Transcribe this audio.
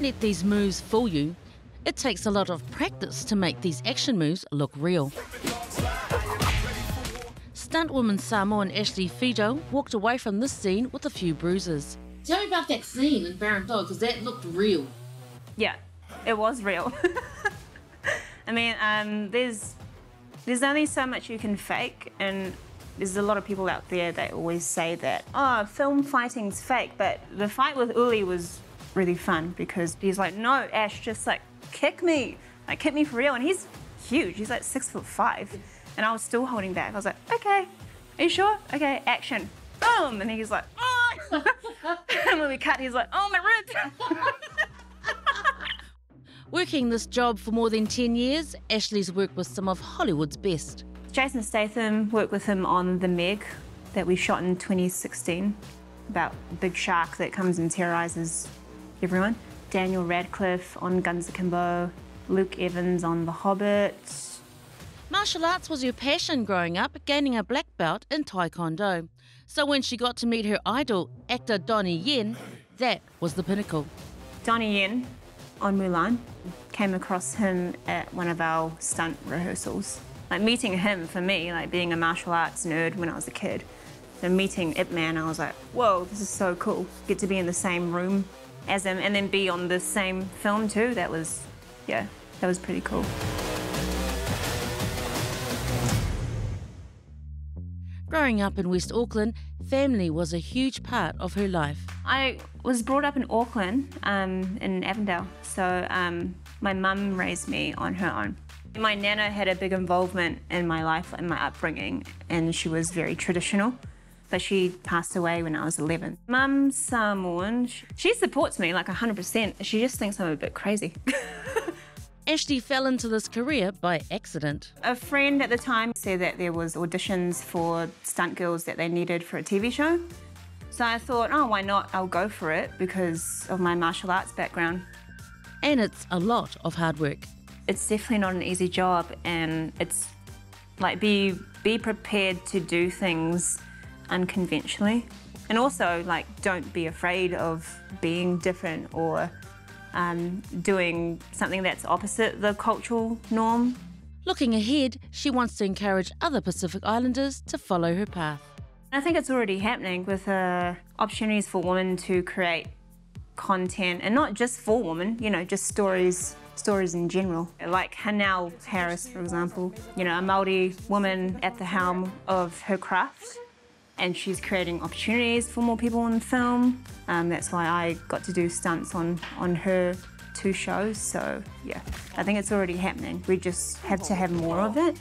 let these moves fool you. It takes a lot of practice to make these action moves look real. Stuntwoman Samoan Ashlee Fidow walked away from this scene with a few bruises. Tell me about that scene in Baron To'a, because that looked real. Yeah, it was real. I mean, um, there's there's only so much you can fake, and there's a lot of people out there that always say that, oh, film fighting's fake, but the fight with Uli was really fun because he's like, no, Ash, just like kick me, like kick me for real, and he's huge. He's like six foot five, and I was still holding back. I was like, okay, are you sure? Okay, action, boom, and he's like, oh. and when we cut, he's like, oh my ribs. Working this job for more than 10 years, Ashlee's worked with some of Hollywood's best. Jason Statham worked with him on The Meg that we shot in 2016 about a big shark that comes and terrorizes everyone. Daniel Radcliffe on Guns Akimbo, Luke Evans on The Hobbit. Martial arts was her passion growing up, gaining a black belt in Taekwondo. So when she got to meet her idol, actor Donnie Yen, that was the pinnacle. Donnie Yen on Mulan. Came across him at one of our stunt rehearsals. Like meeting him for me, like being a martial arts nerd when I was a kid. And meeting Ip Man, I was like, whoa, this is so cool. Get to be in the same room as him and then be on the same film too. That was, yeah, that was pretty cool. Growing up in West Auckland, family was a huge part of her life. I was brought up in Auckland, um, in Avondale, so um, my mum raised me on her own. My nana had a big involvement in my life and my upbringing, and she was very traditional. But she passed away when I was 11. Mum's Samoan. She supports me like 100%. She just thinks I'm a bit crazy. Ashlee fell into this career by accident. A friend at the time said that there was auditions for stunt girls that they needed for a TV show. So I thought, oh, why not? I'll go for it because of my martial arts background. And it's a lot of hard work. It's definitely not an easy job and it's like be be prepared to do things unconventionally. And also like don't be afraid of being different or um, doing something that's opposite the cultural norm. Looking ahead, she wants to encourage other Pacific Islanders to follow her path. I think it's already happening with uh, opportunities for women to create content, and not just for women, you know, just stories stories in general. Like Hanelle Harris, for example, you know, a Māori woman at the helm of her craft and she's creating opportunities for more people in film. Um, that's why I got to do stunts on, on her two shows. So yeah, I think it's already happening. We just have to have more of it.